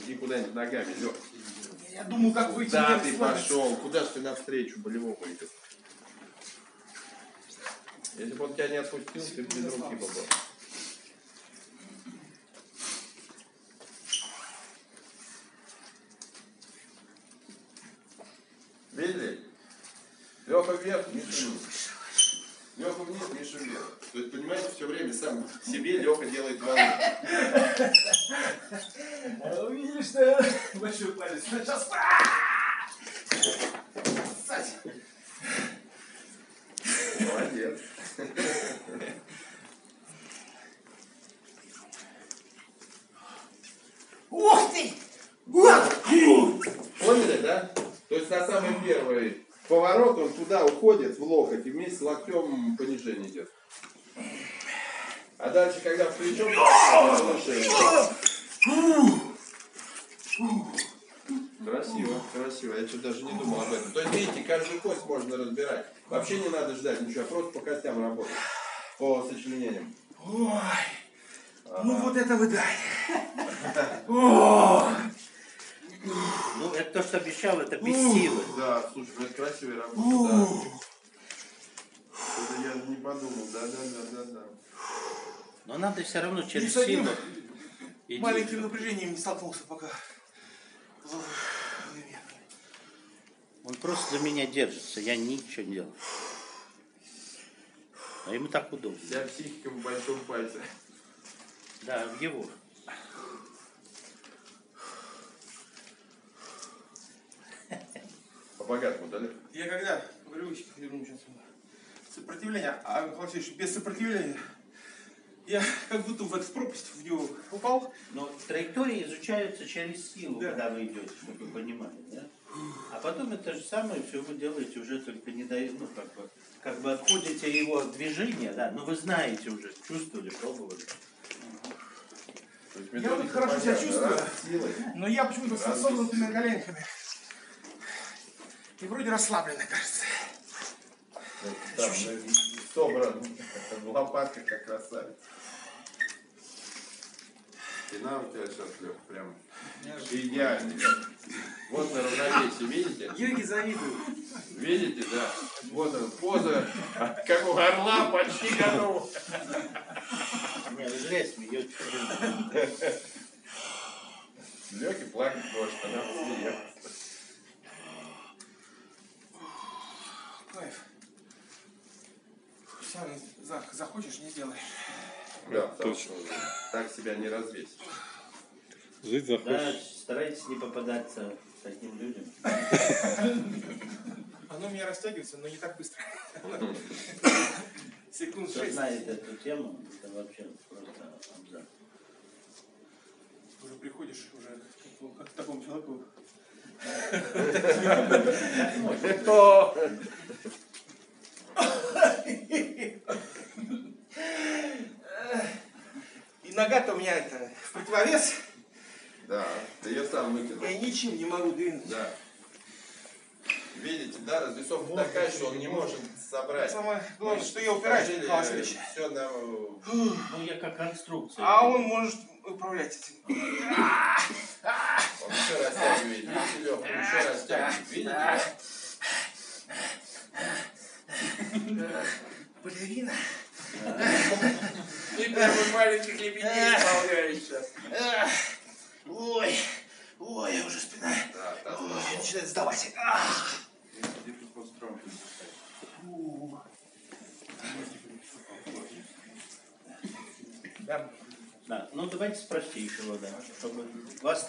глянь, ногами, Лёх. Я думаю, как выйти Да, ты пошел. Куда ж ты навстречу болевому идешь? Если бы он тебя не отпустил, ты бы без руки был. Видели? Леха вверх, Миша вниз. Леха вниз, Миша вверх. То есть, понимаете, все время сам себе Леха делает волну. Сейчас. Молодец. Ух ты! Поняли, да? То есть на самый первый поворот он туда уходит в локоть и вместе с локтем понижение идет. А дальше, когда в плечо, что даже не думал об этом. То есть, видите, каждую кость можно разбирать. Вообще не надо ждать ничего, просто по костям работать. По сочленениям. Ой, ну вот это вы дали. Ну, это то, что обещал, это без силы. Да, слушай, ну это красивая работа, да. Это я не подумал, да, да, да, да, да. Но надо все равно через силу. маленьким напряжением не столкнулся пока. Он просто за меня держится, я ничего не делаю. А ему так удобно. Вся психика в большом пальце. Да, в его. По-богатому, да, Лев? Я когда говорю, верну сейчас сопротивление, а Михаил Васильевич, без сопротивления, я как будто в эту пропасть в него упал. Но траектории изучаются через силу, Да. когда вы идете, чтобы вы понимали, да? А потом это же самое, все вы делаете уже только не дает, ну как бы, как бы отходите его движения, да, но вы знаете уже, чувствовали, пробовали. Есть Я вот хорошо себя чувствую. да? Но я почему-то с согнутыми коленками. И вроде расслабленно, кажется. Там, собран в лопатках, как красавец. Спина у тебя сейчас, Лев, прям идеально. Вот на равновесии, видите? Юги завидую. Видите, да? Вот он, поза, как у горла, почти готов. Не, вы зря смеетесь. Лёхи плакать может, она смеется. Кайф. Сам за- захочешь, не сделаешь. Да, что так себя не развесишь. Жить Да, захочешь. старайтесь не попадаться таким людям. Оно у меня растягивается, но не так быстро. Секунд Кто шесть. знает эту тему, это вообще просто абзац. Уже приходишь уже как, к такому человеку. И нога-то у меня это в противовес. Да, ты ее сам выкинул. Я ничем не могу двинуть. Да. Видите, да, развесовка такая, что он не может собрать. Самое главное, что я упираюсь, Михаил Васильевич. Все на... Ну, я как конструкция. А он может управлять этим. Он еще растягивает. Видите, он еще растягивает. Видите? да? Ты прямо маленьких лебедей исполняешь сейчас. Ой, ой, я уже спина Да, да. ой, начинает сдавать. Ах. Да. Да, ну давайте с простейшего, да, чтобы вас